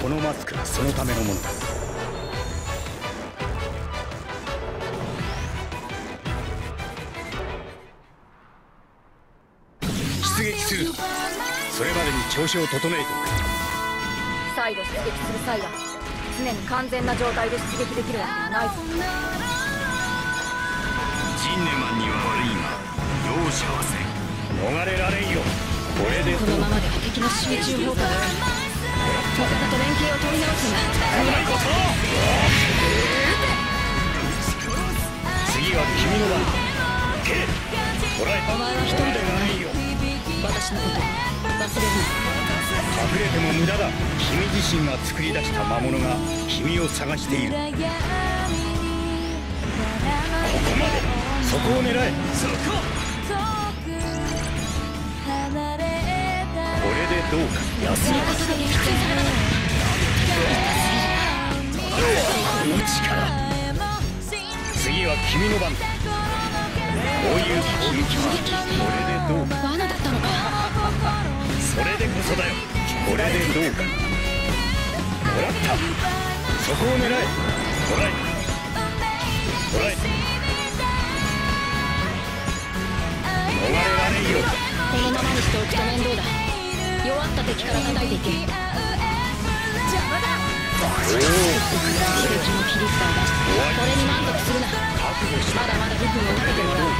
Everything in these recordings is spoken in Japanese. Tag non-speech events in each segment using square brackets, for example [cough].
このマスクはそのためのものだ。出撃する。それまでに調子を整えておく。再度出撃する際は常に完全な状態で出撃できるわけがない。ぞジンネマンには悪いが容赦はせん。逃れられんよ。これで。このままでは敵の集中砲火が味方と連携を取り直すんだないこと次は君の番。け捕らえお前は一人ではないよ。私のこと忘れる隠れても無駄だ。君自身が作り出した魔物が君を探している。ここまで。そこを狙え。そこどうか休な味方が撃墜されたむ力次は君の番だこういう攻撃はこれでどうか罠だったのかそれでこそだよこれでどうかもらったそこを狙え捕らえ捕らえ逃れられんよこのままにしておくと面倒だ？弱った敵から叩いていけ邪魔だ。おお敵の切り札を出してこれに満足するな。まだまだ武君を受けてもらおう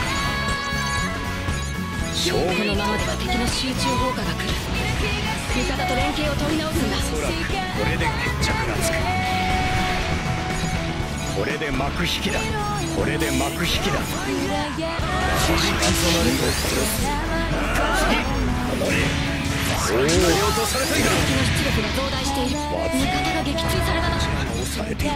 正この面ままでは敵の集中砲火が来る。味方と連携を取り直すんだおそらくこれで決着がつく。これで幕引きだ。これで幕引きだ。指示となるを殺す。次おお落とされたいか敵の出力が増大している味方が撃墜されたな押されている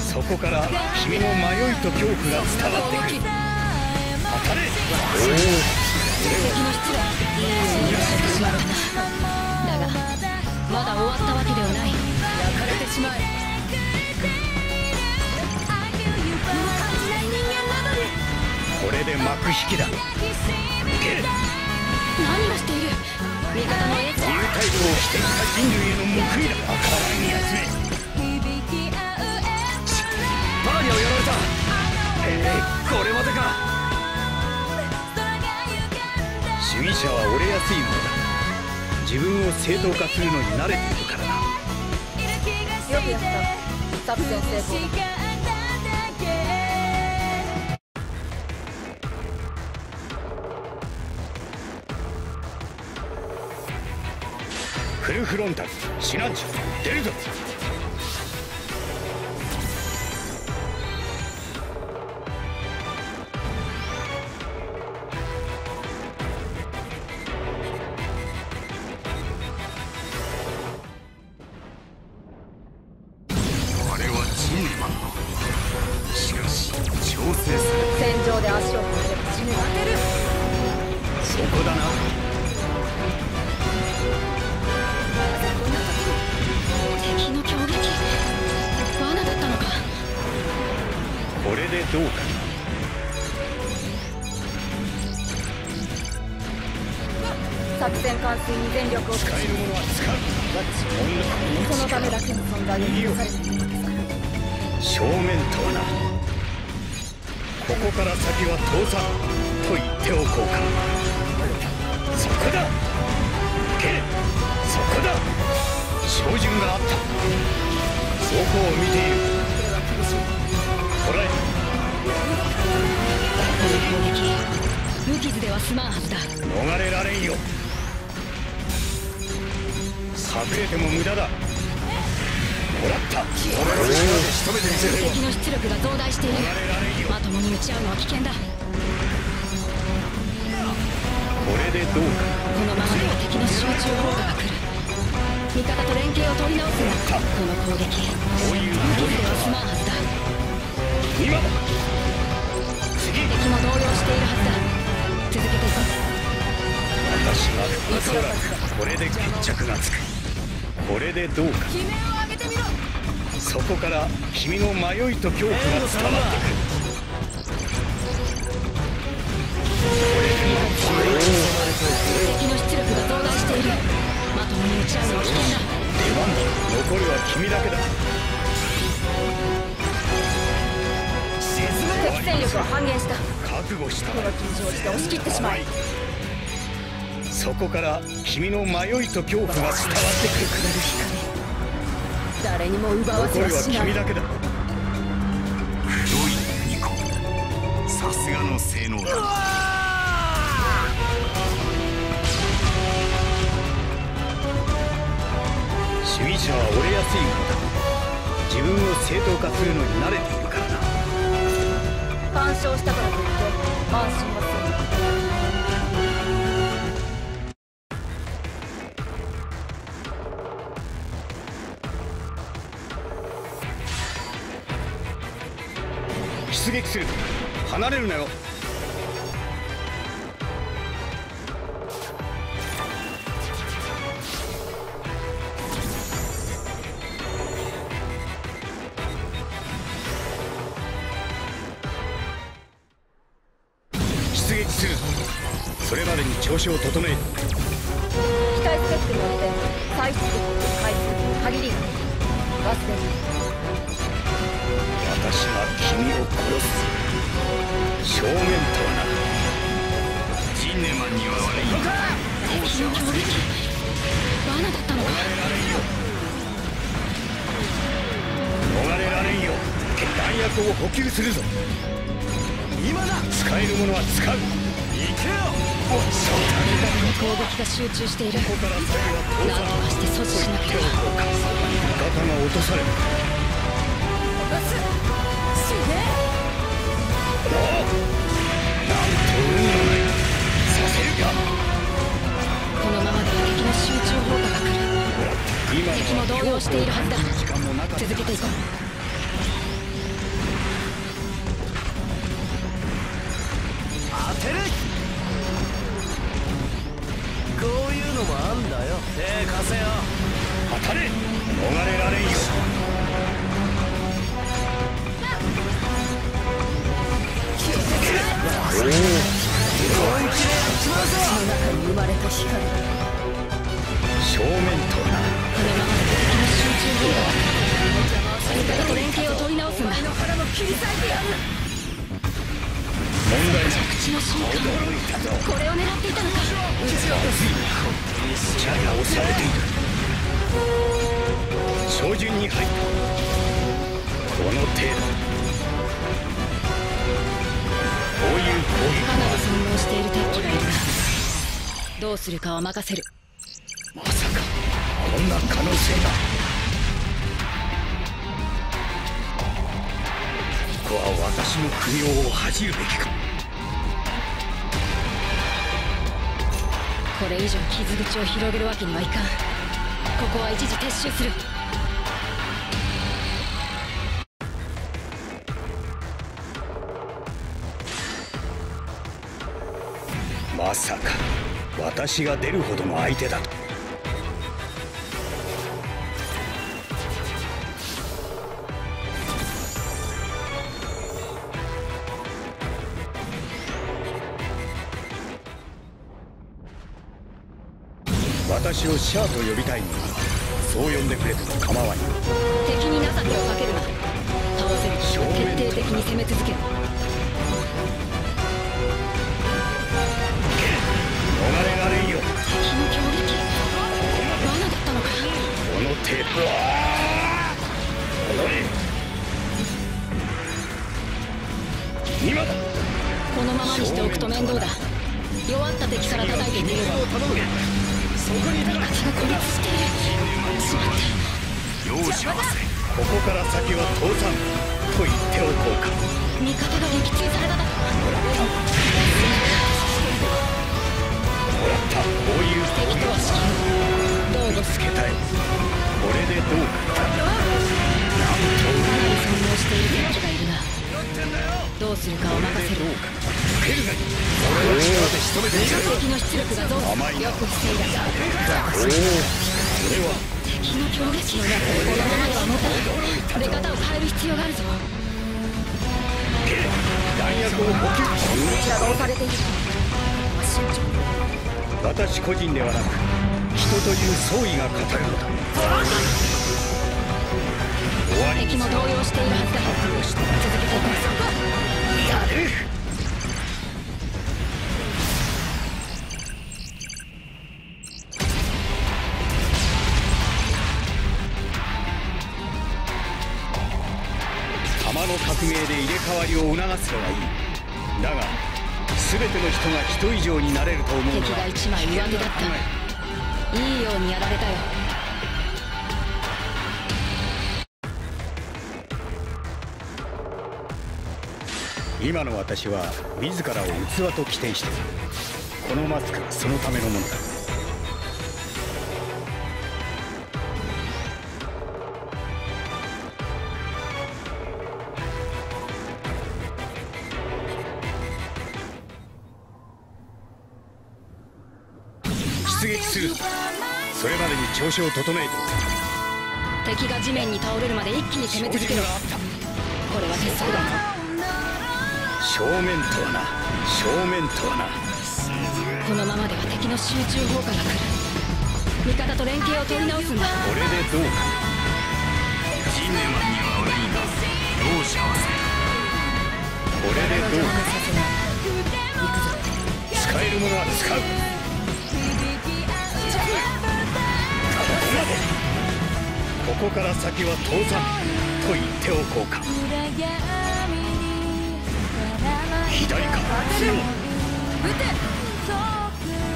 そこから君の迷いと恐怖が伝わってくる当たれおお敵の出力やられてしまったなだがまだ終わったわけではない焼かれてしまえこれで幕引きだ何をしている味方のエースニュータイプを否定した人類への報いだ赤ワインやつめバーニャをやられたええこれまでか主義者は折れやすいものだ自分を正当化するのに慣れているからなよくやった。作戦成功ルフロンタルシナンジュ出るいと恐怖が伝わってくる敵の出力が増大している。まともに打ち合うのは危険だ出番だ残るは君だけだ敵戦力は半減した。覚悟した。この緊張して押し切ってしまえそこから君の迷いと恐怖が伝わってくる。誰にも奪わせ残るははしない。君だけだの性能だ。主義者は折れやすいものだ。自分を正当化するのに慣れているからな。干渉したからといって安心はせん出撃する離れるなよ。どうするかは任せる。撃まさか。こんな可能性が。ここは私の国を恥じるべきか。これ以上傷口を広げるわけにはいかん。ここは一時撤収する。まさか私が出るほどの相手だ。と私をシャアと呼びたいのにそう呼んでくれても構わんよ。敵に情けをかけるな。倒せる。時は徹底的に攻め続ける。テープは戻れ今だこのままにしておくと面倒だ。弱った敵から叩いてみる。を頼むそこにいたら孤立して。いるしまった容赦はせ。んここから先は倒産と言っておこうか。味方が撃墜されただともらった。こういう敵とはどうぞ見つけたい。これでどうかかなり損耗している敵機がいるなどうするかを任せる受けるがいい俺は。力で仕留めている敵の出力が増甘いなよく防いだそれは。敵の強撃このままでは。持たない出方を変える必要があるぞ弾薬を補給ちらが押されている私個人では。なく人という総意が語るのだしているはずだ続けていこうやる弾の革命で入れ替わりを促すのはいいだが全ての人が人以上になれると思うのは敵が一枚上手だった。いいようにやられたよ。今の私は自らを器と規定している。このマスクはそのためのものだ。出撃するそれまでに調子を整えて。敵が地面に倒れるまで一気に攻め続けろ。これは鉄則だ正面とはな。正面とはな。このままでは敵の集中砲火が来る。味方と連携を取り直すんだ。これでどうか。人年はには悪いが容赦はせんこれでどうか。使えるものは使う。ここまで。ここから先は倒産。と言っておこうか左かこ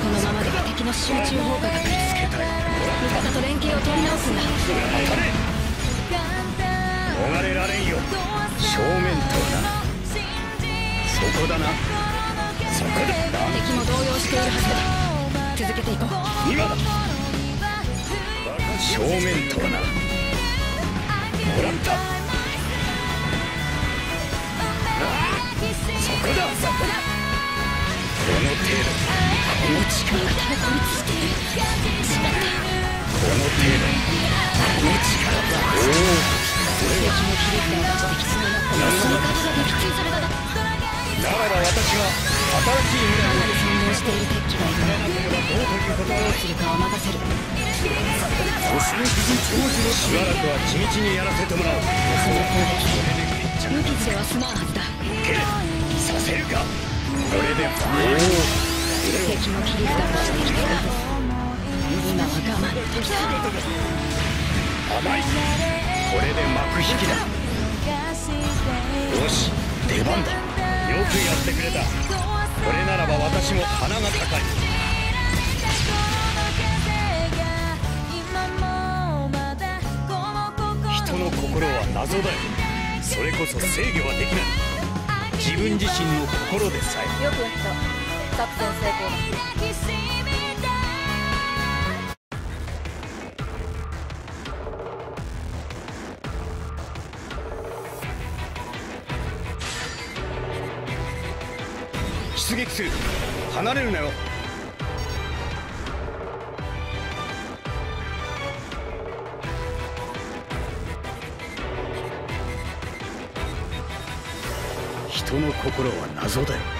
のままでは敵の集中砲火が来るつけたい味方と連携を取り直すんだ当たれ逃れられんよ正面とはなそこだなそこだ敵も動揺しているはずだ続けていこう今だ正面とはなもらった。この程度。この力味方が孤立しているしまったこの程度。この力だおお敵の切り札が落ちてきそうなこの味方が撃墜されたならば私は新しい未来をかなり反応している敵機がいるなければどうということどうするかは任せるしばらくは地道にやらせてもらうその攻撃無傷では済まんはずだけさせるかこれで敵の切り札が落ちてきたが今は我慢の時だお甘いこれで幕引きだよし出番だよくやってくれたこれならば私も鼻が高い人の心は謎だよそれこそ制御はできない分自身の心でさえ。よくやった作戦成功だ出撃する。離れるなよ。心は謎だよ。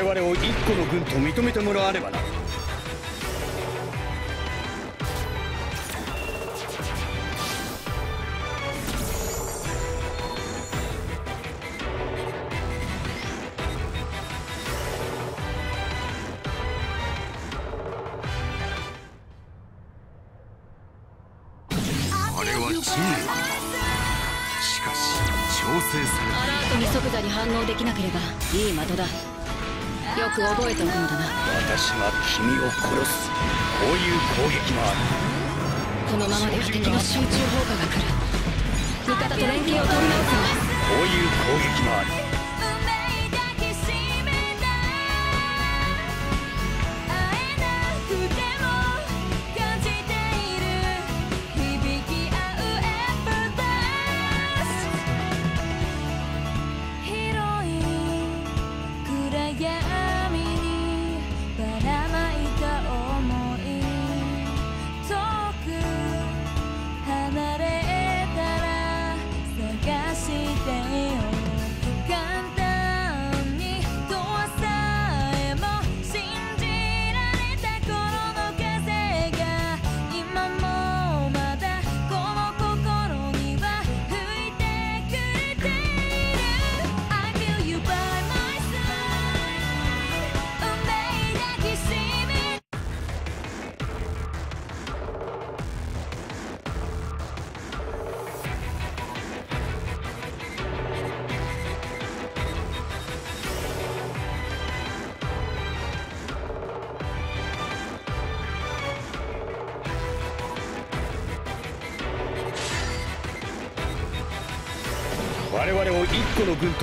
我々を一個の軍と認めてもらわねばな。君を殺す。こういう攻撃もある。このままでは敵の集中砲火が来る。味方と連携を取り直すこういう攻撃もある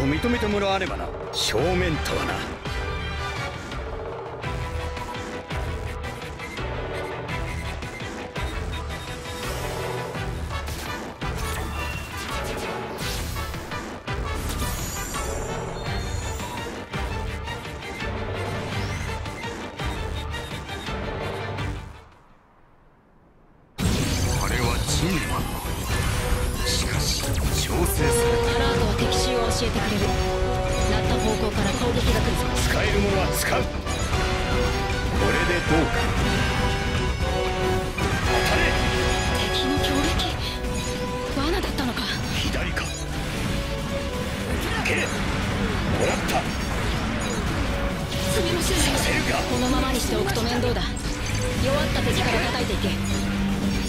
認めてもらわねばな。正面とはな。てくれる。鳴った方向から攻撃が来るぞ。使えるものは使う。これでどうか。当たれ敵の強撃？罠だったのか。左か。け。もらった。すみません。させるか。このままにしておくと面倒だ。弱った敵から叩いていけ。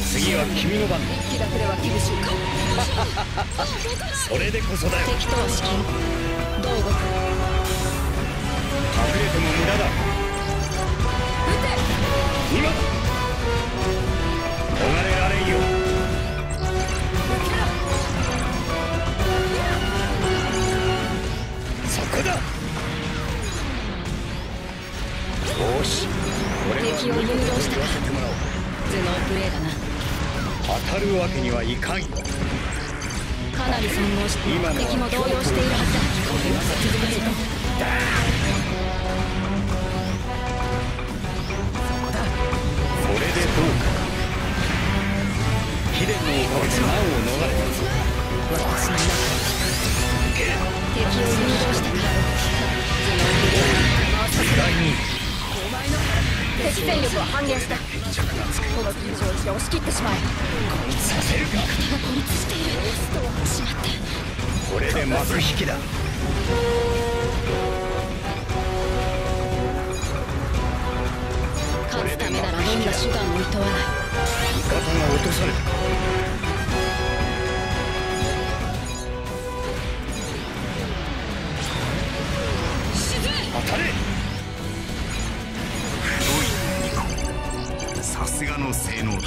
次は君の番だ。気楽では厳しいかそれでこそだよ敵とは至近どう動く隠れても無駄だ今だ逃れられんよそこだよしこれは敵を誘導したかさせてもらおう頭脳プレーだな。当たるわけにはいかんよかなり損耗して敵も動揺しているはずだ。れでどうか。貴殿のおかげで難を逃れた私の中敵を誘導したか頭脳に敵戦力は半減した。この緊張して押し切ってしまえ。させるかが孤立しているしまってこれで幕引きだんな手段も厭わない味方が落とされた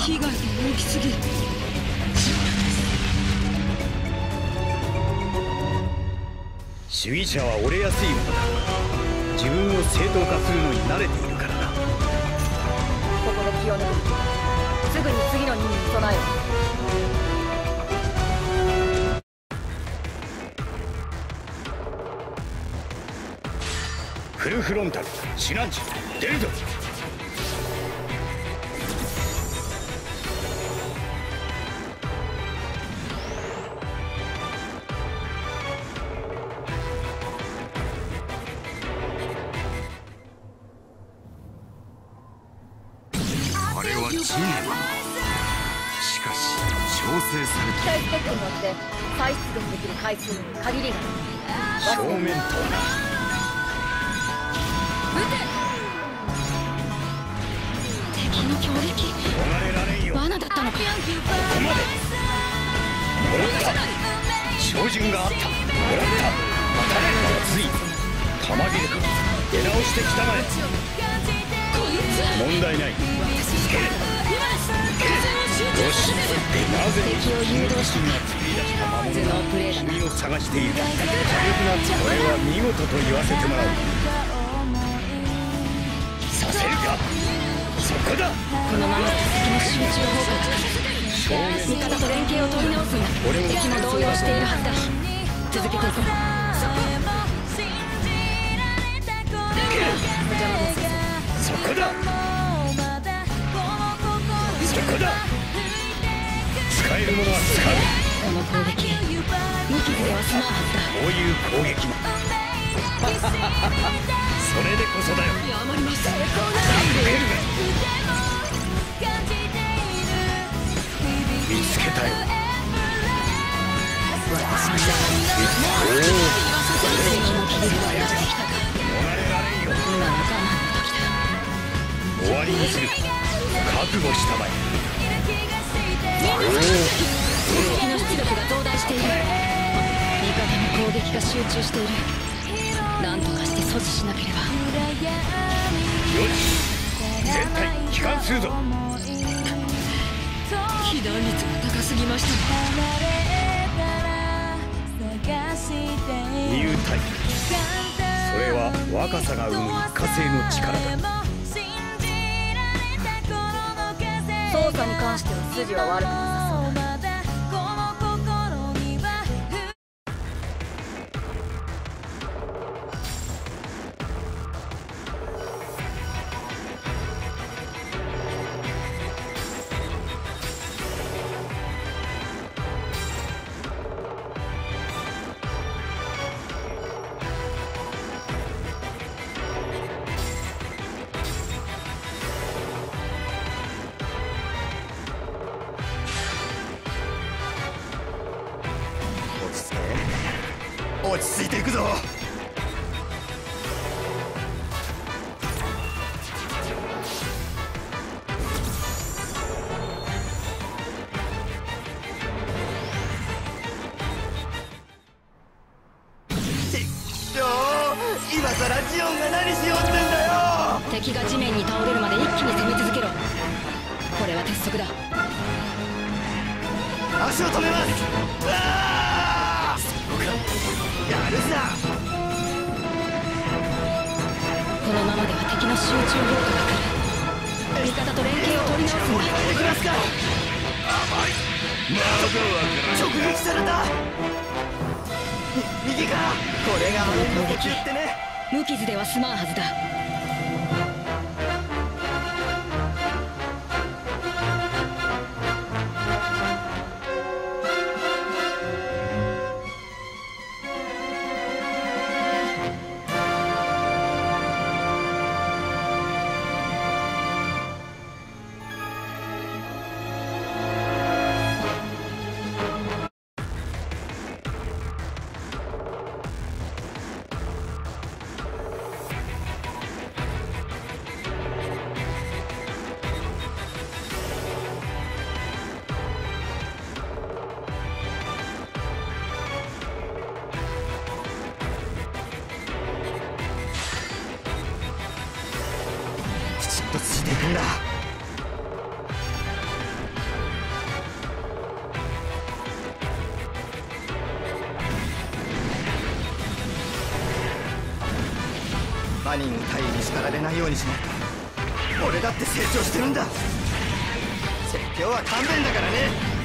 被害が大きすぎる。主義者は折れやすいものだ。自分を正当化するのに慣れているからなここで気を抜く。すぐに次の任務に備えよ。フルフロンタルシナンジ出るぞれはチームなのしかし調整され機体スペックによって再出現できる回数に限りがある正面とはな敵の強撃逃れられんよ罠だったのかここまでもらった照準があったもらった当たれつい玉切れか出直してきたまえ問題ないつける敵を誘導し君が作り出した魔物頭脳プレイだな君を探しているこれは見事と言わせてもらう。させるかそこだこのままでは敵の集中砲火味方と連携を取り直すんだ俺も敵も動揺しているはずだ続けていこう。そこだそこだ使えるものは使うこの攻撃無傷では済まんはずだこうい。う攻撃もそれでこそだよ余ります増えるが見つけたよ敵の切り札が出てきたか逃れられんよ今は我慢の時だ終わりにする覚悟したまえ敵の出力が増大している。味方の攻撃が集中している。何とかして阻止しなければ。よし。絶対帰還するぞ。被弾率が高すぎました。ニュータイプそれは若さが生む一過性の力だ操作に関しては筋は悪くない。ようにしないと。俺だって成長してるんだ。説教は勘弁だからね。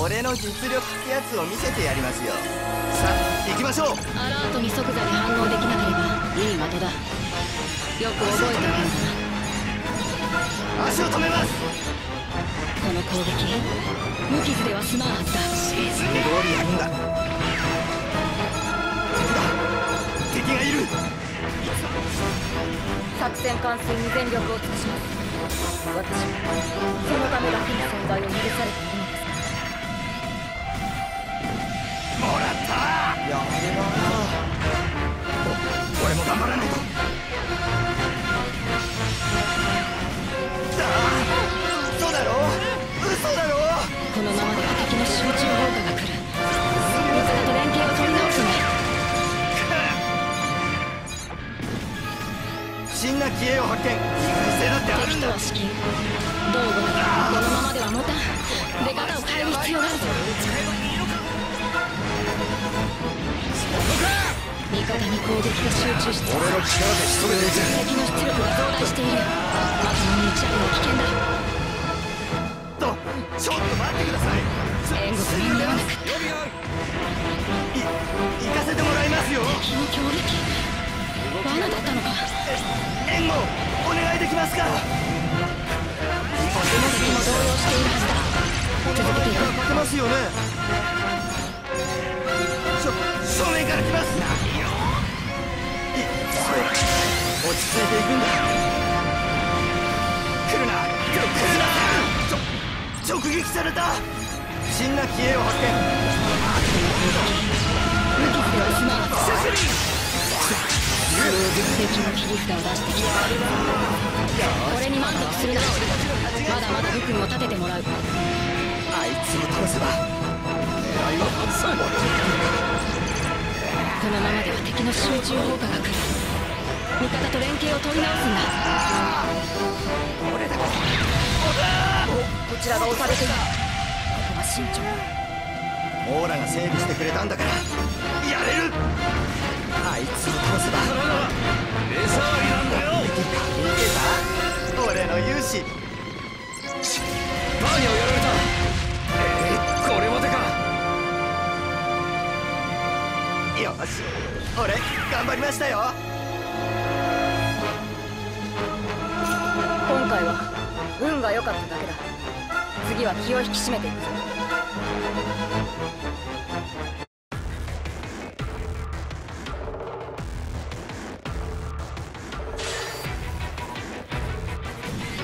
俺の実力を見せてやりますよ。さあ行きましょう。アラートに即座に反応できなければいい的だ。よく覚えておけるかな。足を止めます。この攻撃無傷では済まんはずだ。通りやるんだ。敵だ敵がいる。作戦完遂に全力を尽くします。私はそのためだけの存在を許されているったやれば俺も頑張らないとだあ。嘘だろ嘘だろこのままでは敵の集中砲火が来る味方と連携を取り直すんだ不審な機影を発見意外性だってあるんだ敵とは至近どう動くこのままでは持たん出方を変える必要があるぞ。味方に攻撃が集中して俺の力で仕留めていく敵の出力が増大している。まともに打ち上げは危険だ。とちょっと待ってください。援護が間に合わなかったい行かせてもらいますよ敵の強撃罠だったのか援護お願いできますかこの敵も動揺しているはずだ続けていこう負けますよねしょ正面から来ますいそう落ち着いていくんだ来るな来るなちょ直撃された不審な機影を発見無傷では済まんはず敵の切り札を出してきたこれに満足するなまだまだ武君を立ててもらうあいつを倒せば狙いは外さこのままでは敵の集中砲火が来る味方と連携を取り直すんだ。俺だ。こちらが押されているここは慎重オーラが整備してくれたんだ。からやれるあいつを倒せば目障りなんだ。よできるか見てた俺の勇姿何をやられた俺頑張りましたよ。今回は運が良かっただけだ。次は気を引き締めていくぞ。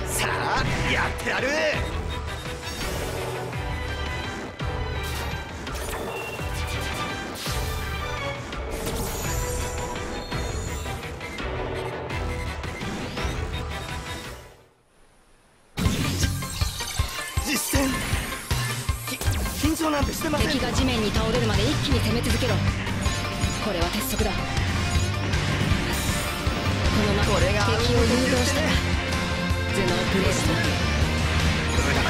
さあやってやるしてません敵が地面に倒れるまで一気に攻め続けろ。これは鉄則だ。このまま敵を誘導したら頭脳プレースだ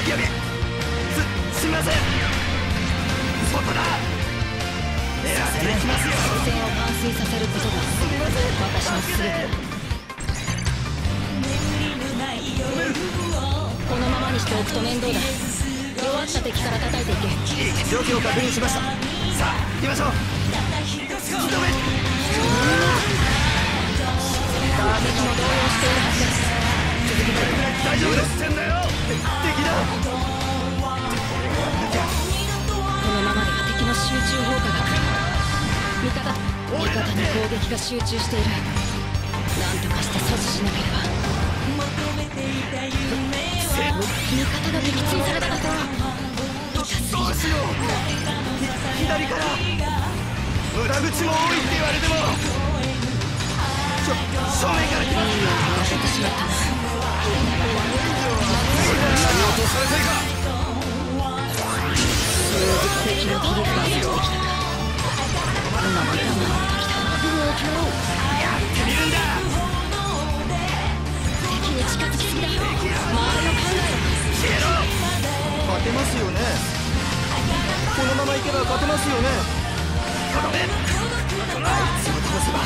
やべすすいません。そこだやっていきますよ。視線を完遂させることが私の全て。だこのままにしておくと面倒だ弱った敵から叩いていけ。状況を確認しました。さあ行きましょう。引き止め敵も動揺しているはずだ続けて大丈夫です敵だ。このままでは敵の集中砲火が来る。味方味方に攻撃が集中している。なんとかして阻止しなければ。味方が撃墜された左から向無駄口も多いって言われてもしょ正面から来ます当てしまったな落とされたいか敵の切り札を持ってきたか今は我慢できたやってみるんだ敵に近づきすぎだ。周りを考消えろ勝てますよねこのままいけば勝てますよね。とどめあいつを倒せば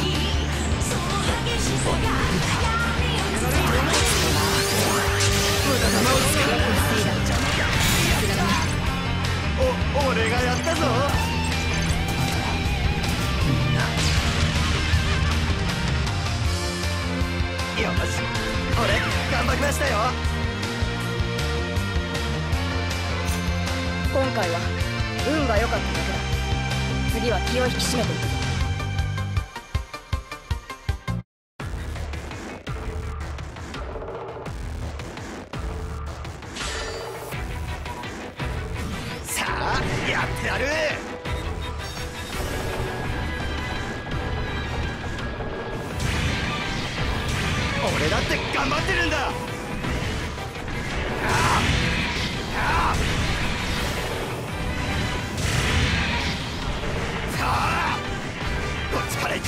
お俺がやったぞよし俺頑張りましたよ今回は運が良かっただけだ次は。気を引き締めていくさあやってやる。俺だって頑張ってるんだ。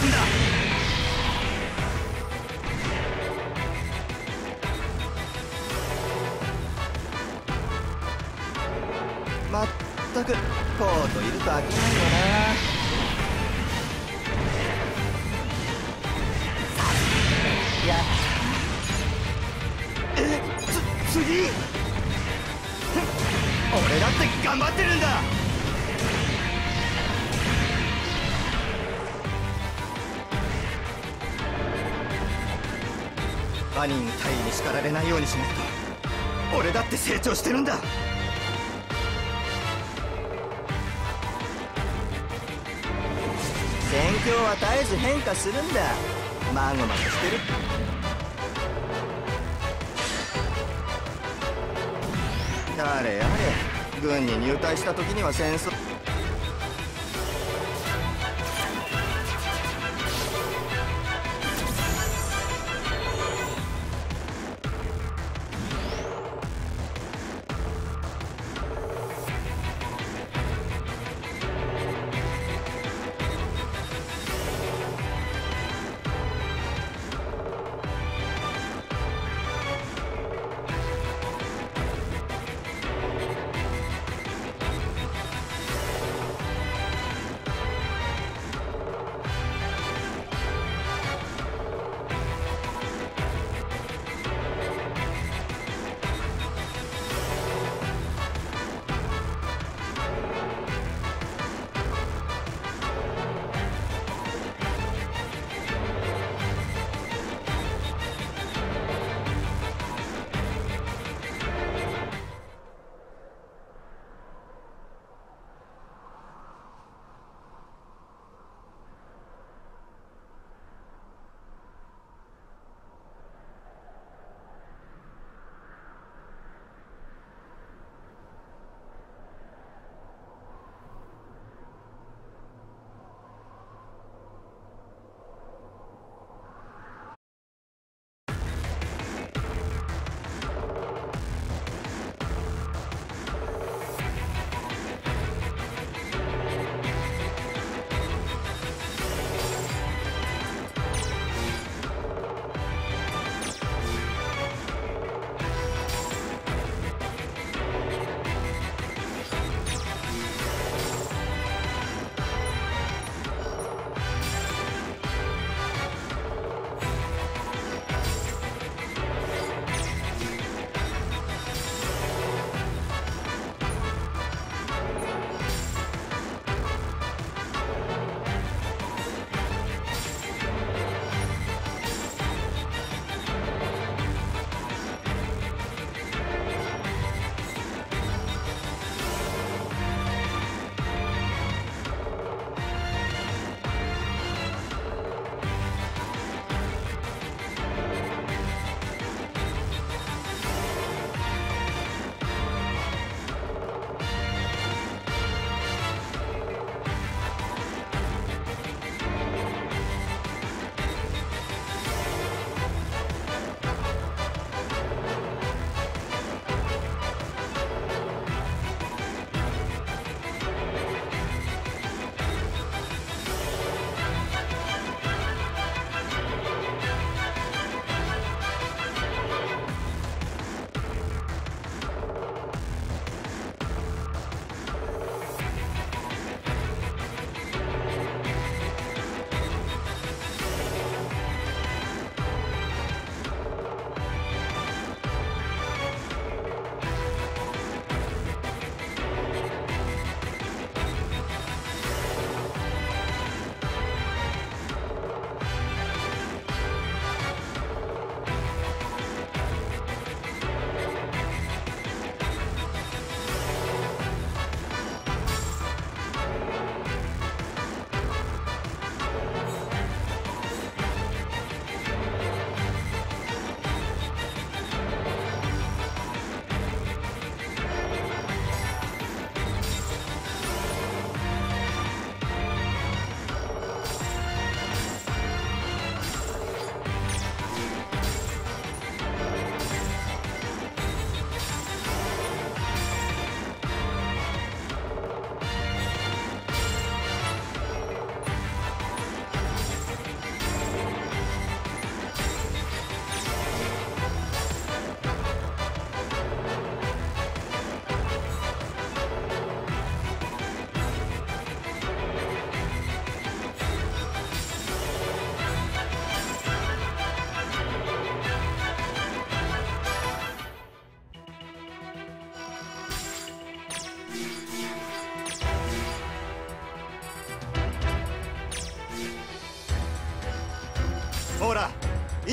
どっちから行くんだまったくコートいると飽きないよな。やえつ次 [laughs] 俺だって頑張ってるんだ。バニング大尉に叱られないようにしないと。俺だって成長してるんだ。戦況は絶えず変化するんだ。まごまごしてる。やれやれ。軍に入隊した時には戦争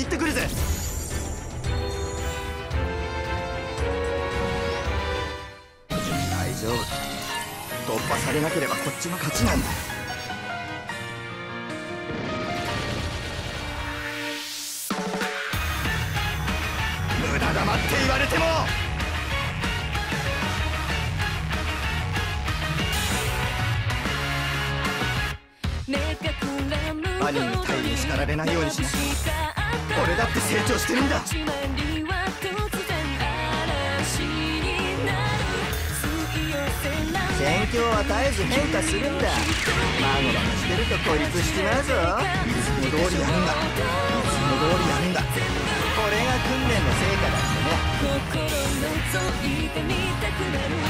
ってくるぜ。大丈夫。突破されなければこっちの勝ちなんだ。無駄玉って言われても。兄に大に叱られないようにしな成長してるんだ。戦況は絶えず変化するんだ。マゴマゴしてると孤立しちまうぞ。いつも通りやるんだ。いつも通りやるんだ。これが訓練の成果だってね。心覗いてみたくなる。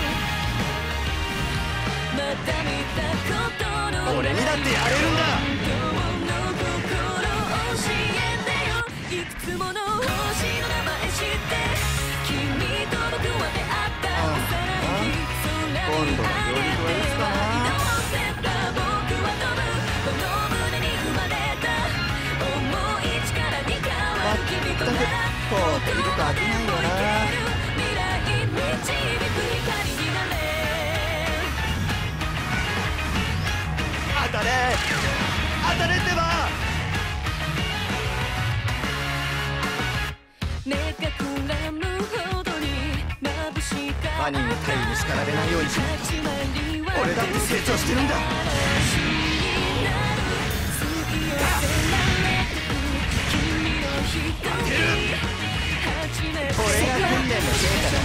また見たことの俺にだってやれるんだくもの星の名前知って君と僕は出会った幼い空に今度の上陸はいつかな僕は飛ぶこの胸に生まれた重い力に変わる君とならこうっていると飽きないよな未来導く光になれ当たれしか兄に叱られないようにしないと俺だって成長してるんだ。嵐になる突き寄せられてく君の瞳初めてこれが訓練の成果だ。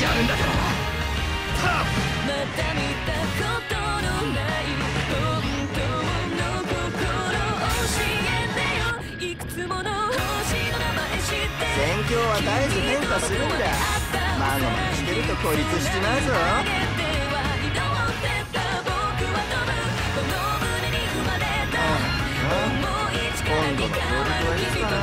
やるんだから。はまた見たことのないつもの星の名前知って戦況は絶えず変化するんだ。マゴマゴしてると孤立しちまうぞ。今度のはいつかな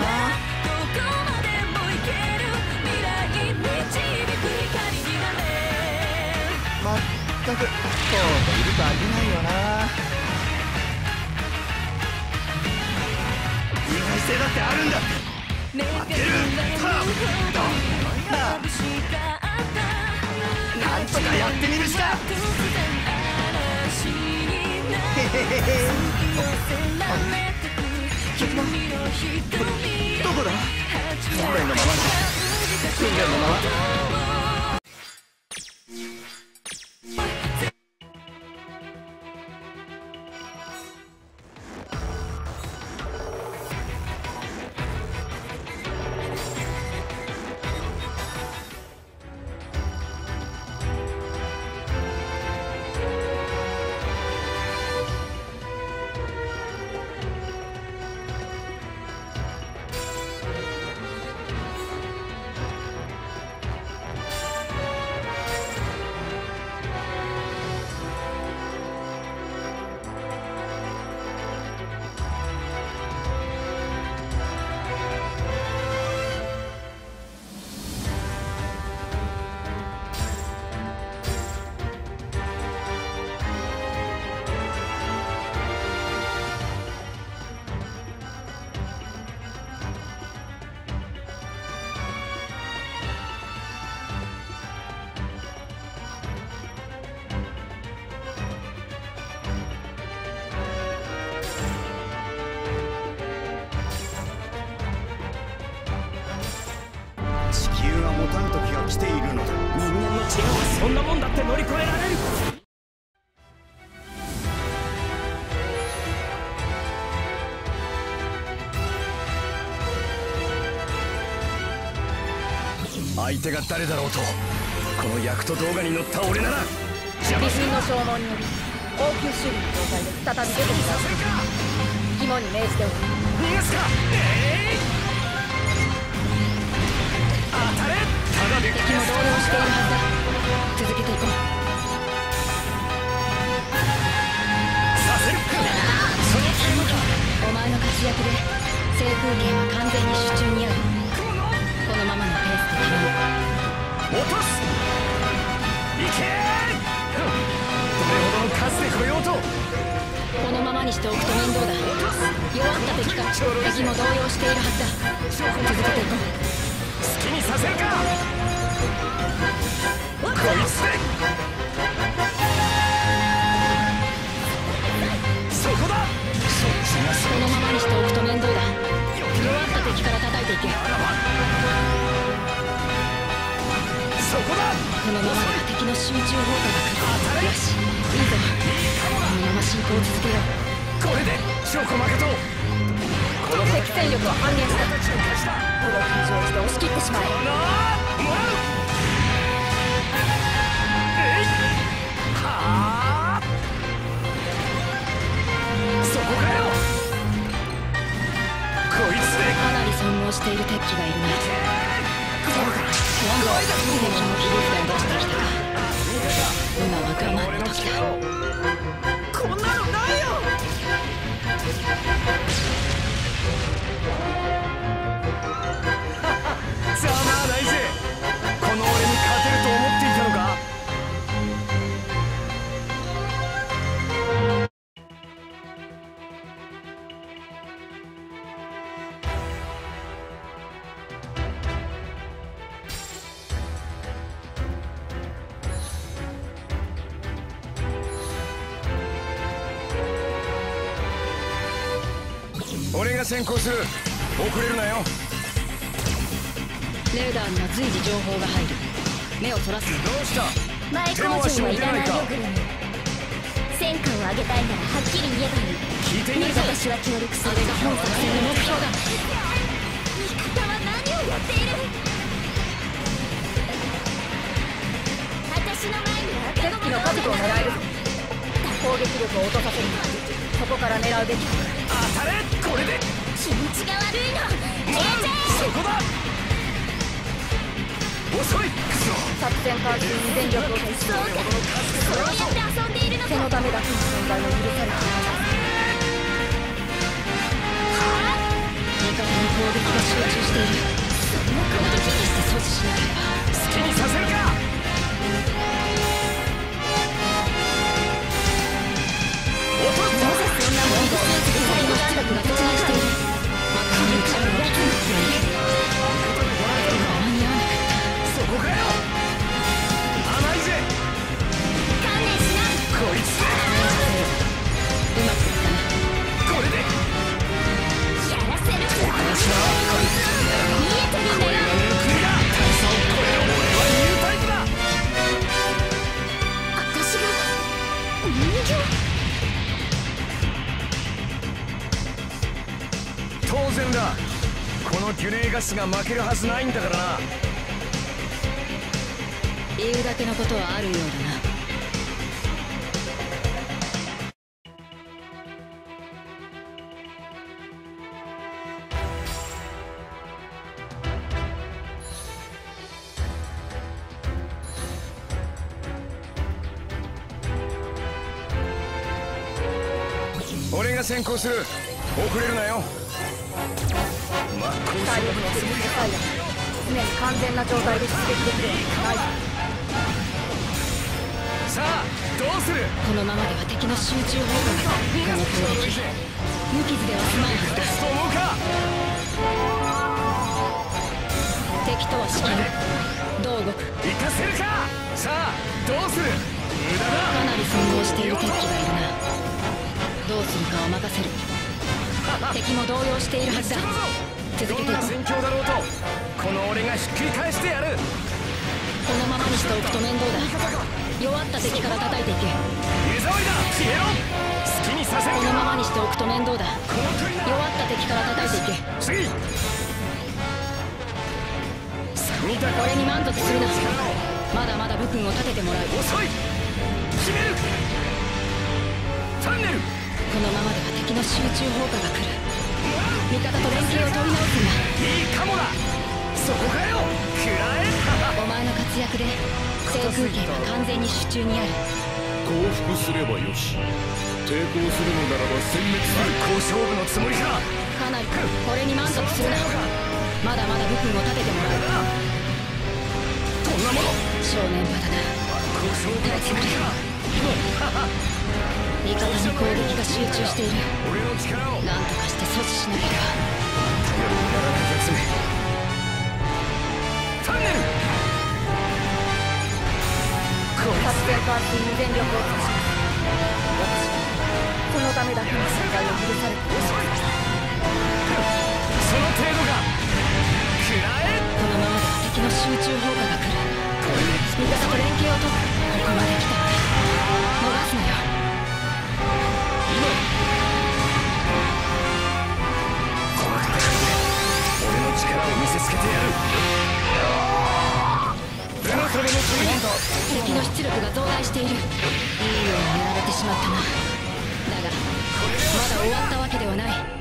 まったくこうといると飽きないよな性だってあるんだ。っててるなんとかやってみるしか。へへへへ。どこだ？訓練のまま。だ訓練のまま相手が誰だろうとこの役と動画に乗った俺なら。邪魔備する品の消耗により応急修理の状態で再び出てきた肝に銘じておく。逃がすかえい当たれただで敵も動揺しているはずだ続けていこう。させるそのお前の活躍で制空権は完全に手中にあるペースで頼む落とすいけー来ようとこのままにしておくと面倒だ弱った敵か敵も動揺しているはずだ続けていこう好きにさせるかこいつでそこだそっちがそこのままにしておくと面倒だ。弱った敵から叩いていけ。そこだこのままで敵の集中砲火が来るよしいいぞこのまま進行を続けようこれで証拠負けとこの敵戦力は半減したこの感情をして押し切ってしまえもらうえいはあそこかよこいつでかなり損耗している敵機がいるねそうか今度は敵の切り札を出してきたか今は我慢の時だこんなのないよ。あする。遅れるなよ。レーダーには随時情報が入る。目をそらすな。どうした？前手も足も出ないか。よグルミ戦果を上げたいならはっきり言えばいい。聞いていないぞ私は協力する。が本作戦の目標だ味方は何をやっている？私の前には敵機の数を狙える。攻撃力を落とさせる。そこから狙うべき。当たれ。これで。気持ちが悪いの。そこだ遅いクソ。作戦開始に全力をそうかそうやって遊んでい。るのかそのためだけの存在を許されている。味方に攻撃が集中しているこの時にして阻止ずないんだからな。言うだけのことはあるようだな。俺が先行する中にある。降伏すればよし。抵抗するのならば殲滅する。真っ向勝負のつもりかかなりこれに満足するな。まだまだ武君を立ててもらう。こんなもの。正念場だな。真っ向勝負のつもりか。味方に攻撃が集中している。俺の力を。何とかして阻止しなければ頼りにならないやつめタンネル作戦と圧に全力を尽くします私はそのためだけの存在を許されていますその程度が。食らえこのままで敵の集中砲火が来る味方と連携を取ってここまで来たのだ逃すなよ俺の力を見せつけてやる様のために敵の出力が増大している。いいようにやられてしまったな。だがまだ終わったわけではない。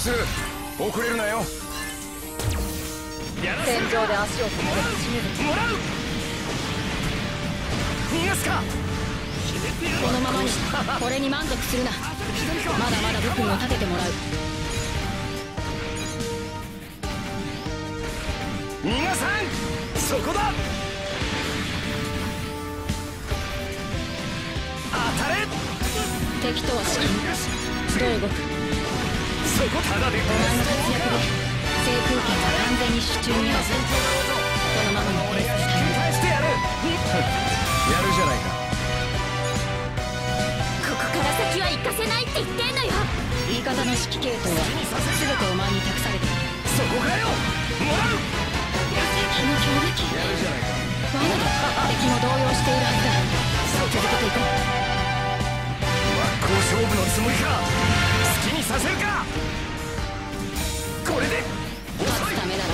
する？遅れるなよ。やらせ戦場で足を止めれば死ぬべきもらう。逃がすか。このままに。これに満足するな。まだまだ武君を立ててもらう。逃がさん。そこだ。当たれ。敵とは至近。どう動く？そこただでお前の活躍で制空権は完全に手中にあるこのままのペースで返してやるやるじゃない。かここから先は行かせない。って言ってんのよ味方の指揮系統は全てお前に託されてい。るそこかよもらう敵の強撃やるじゃない。か罠だ敵も動揺してい。るはずだ続けてい。こう真っ向勝負のつもりか好きにさせるか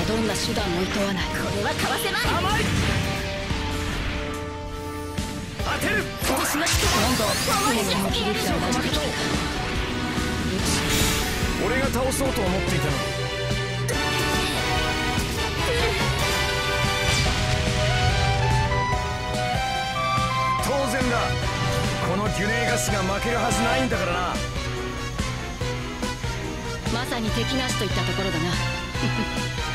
どんな手段も厭わない。これはかわせまい。甘い。当てる私の力敵の切り札を出してきた。か俺が倒そうと思っていたの。に当然だ。このギュネーガスが負けるはずないんだからな。まさに敵なしといったところだな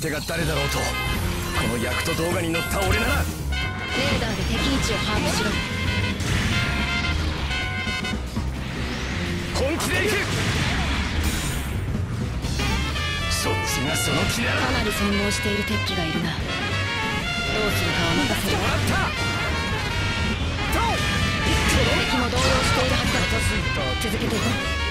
手が誰だろうとこの役と動画に乗った俺ならレーダーで敵位置を把握しろ。本気で行く！そっちがその気ならかなり損耗している鉄器がいるな。どうするかは任せるもらった！敵も動揺しているはずだ。続けていこう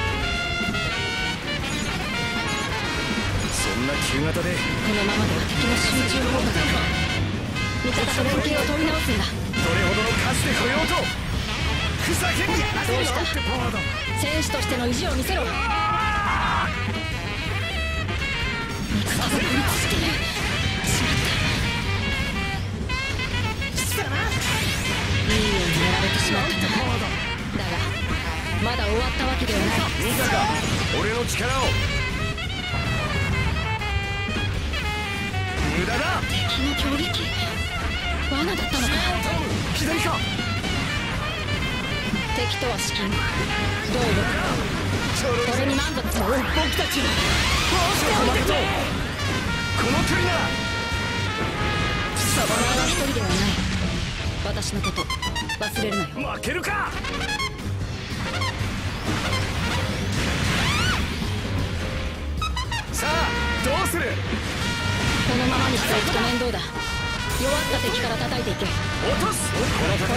んな旧型で。このままでは敵の集中砲火が来る味方と連携を取り直すんだ。どれほどの数で来ようと。ふざけんなどうした？戦士としての意地を見せろ。味方が孤立しているしまったいいようにやられてしまった。なだがまだ終わったわけではない。見たか。俺の力を敵の強撃罠だったのか左か敵とは至近どう動くこれに満足する僕たちはこまでとこの距離ならお前は一人ではない私のこと忘れるなよ負けるか！さあどうする？このままにしておくと面倒だ？弱った敵から叩いていけ。落とすこ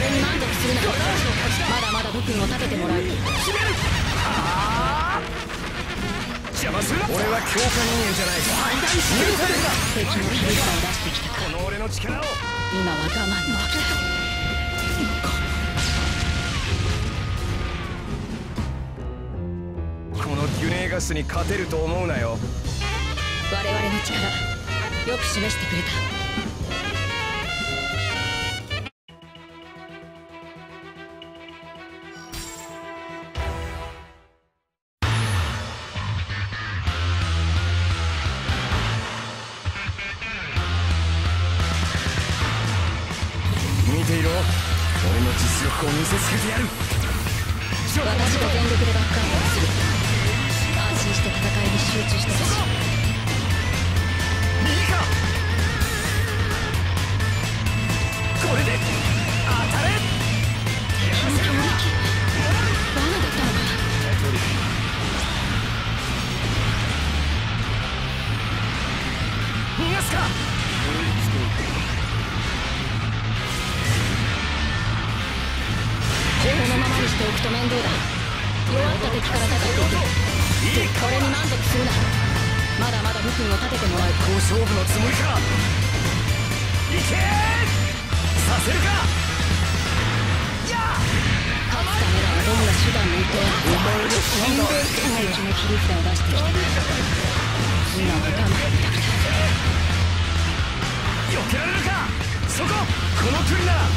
れに満足するならまだまだ武君を立ててもらう。決める。はあ邪魔する俺は強化人間じゃない最大集中だ敵の響きを出してきたかこの俺の力を。今は我慢の時だこのギュネーガスに勝てると思うなよ。我々の力。よく示してくれた。見ていろ。俺の実力を見せつけてやる。私が全力でする。安心して戦いに集中してほしいれで当たれ逃がすかこのままにしておくと面倒だ。弱った敵から叩いていけ。これに満足するなまだまだ武君を立ててもらう。好勝負のつもりかいけさせるか。や。勝つためならどんな手段もいてお前の信号敵の切り札を出してきた今は我慢だ避けられるかそここの距離なら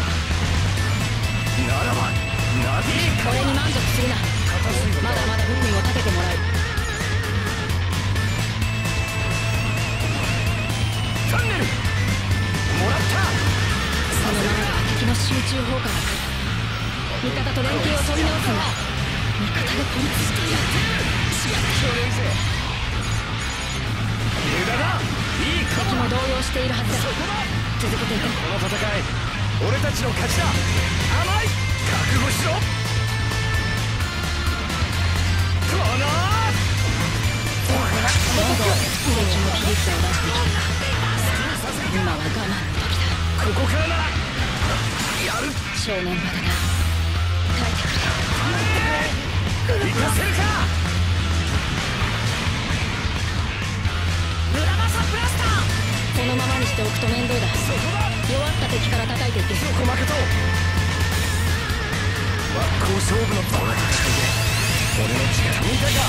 ならばナディこれに満足するなまだまだ武君を立ててもらうファンネル。もらったそのままでは敵の集中砲火が来る味方と連携を取り直すんだ。味方が孤立しているしまった無駄だ。いいか敵も動揺しているはずだ。続けていこうこの戦い俺たちの勝ちだ。甘い覚悟しろこの敵も切り札を出してきたか今は我慢だここからならやる正念場だな。耐えてくれ行かせるか。このままにしておくと面倒だ。弱った敵から叩いていけ。そこ負けと。真っ向勝負のこの戦いで俺の力見たか。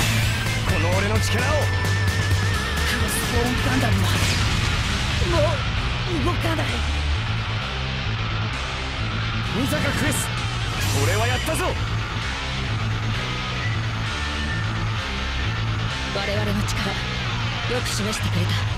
この俺の力を。クロスボーンガンダムはもう動かない見たかクエス俺はやったぞ。我々の力よく示してくれた。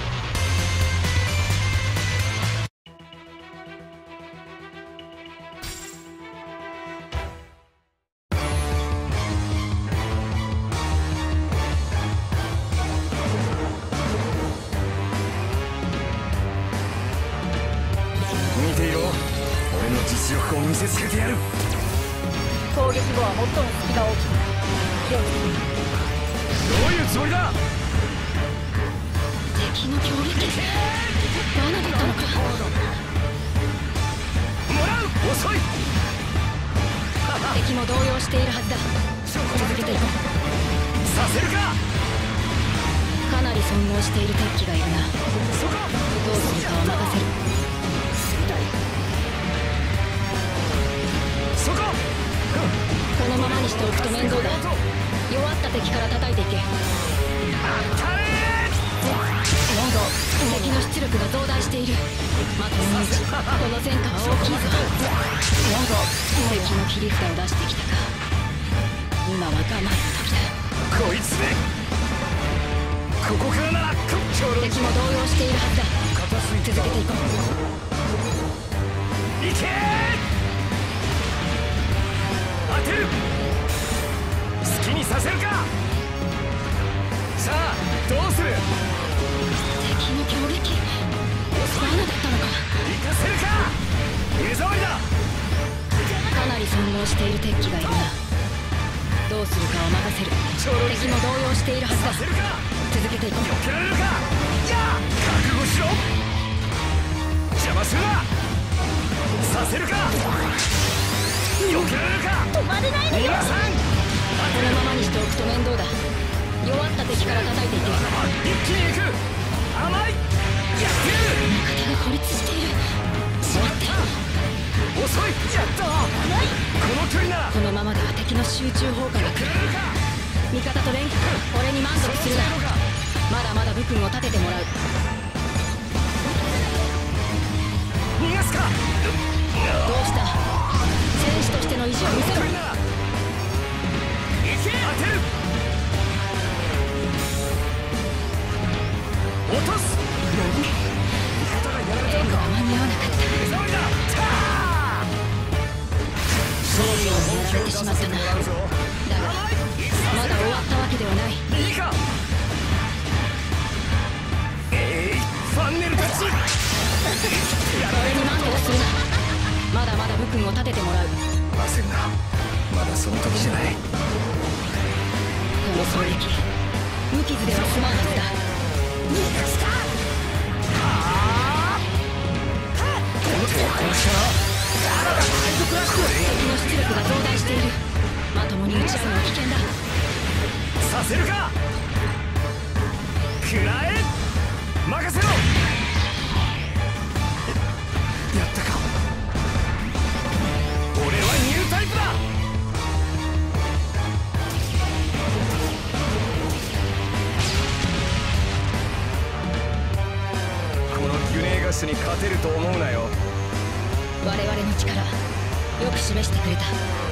しているはずだ。続けていこうさせるか！かなり損耗している敵機がいるな。そこ！どうするかは任せる。そこ！このままにしておくと面倒だ。弱った敵から叩いていけ。当たれなんだ敵の出力が増大している。またもう一この戦果は大きいぞ。なんだ敵の切り札を出して続けていこういけ当てる好きにさせるかさあどうする敵の強撃罠だったのか行かせるか目障りだかなり損耗している敵機がいるなどうするかは任せる敵も動揺しているはずだ。続けていこう。いやったこの距離ならこの。ままでは敵の集中砲火が来る味方と連携。俺に満足するなまだまだ武君を立ててもらう。逃がすかどうした？戦士としての意地を見せろ。当てる！れに満足するな。まだまだ武君を立ててもらう。焦るな。まだその時じゃない。この衝撃無傷では済まんはずだ。この抵抗した敵の出力が増大している。まともに打ち合うのは危険だ。させるか。食らえ。任せろやったか。俺はニュータイプだ。このギュネーガスに勝てると思うなよ。我々の力よく示してくれた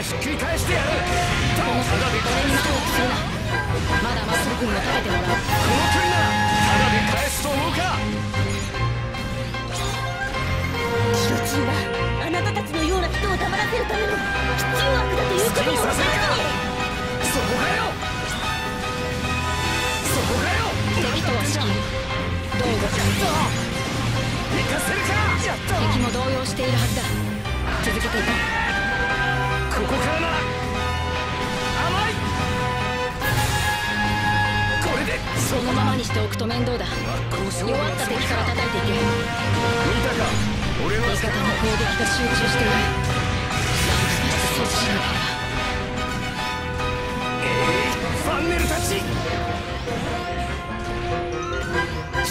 この俺がひっくり返してやるこのだでこれに満足するなまだまだ僕にも立ててもらうこの距離ならただで返すと思うか承知はあなたたちのような人を黙らせるための必要悪だということを好きにさせるかそこかよそこかよ敵とは至近どう動く行かせるか敵も動揺しているはずだ。続けていこう。ここからな。ら甘い。これで。そのままにしておくと面倒だ弱った敵から叩いていけ。見たか。俺の味方の攻撃が集中している。なんとかして阻止しなければファンネルたち。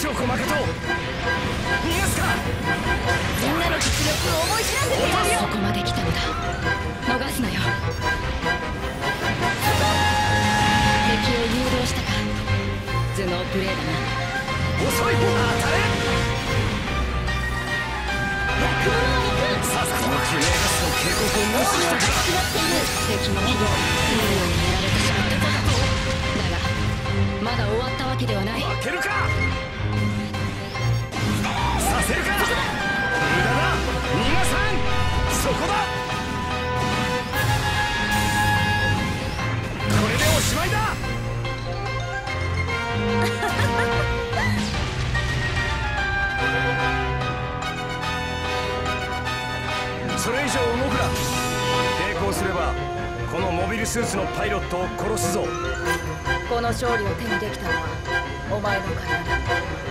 チョコマカと逃がすかみんなの実力を思い知らせてやるよそこまで来たのだ逃すなよ敵を誘導したか頭脳プレーだな遅い当たれ役物を憎さすがのクレーガスの警告を無視したか敵の機動いいようにやられてしまっただがまだ終わったわけではない。負けるかせるか無駄だ逃がさんそこだこれでおしまいだそれ以上動くな抵抗すればこのモビルスーツのパイロットを殺すぞこの勝利を手にできたのはお前のおかげだ。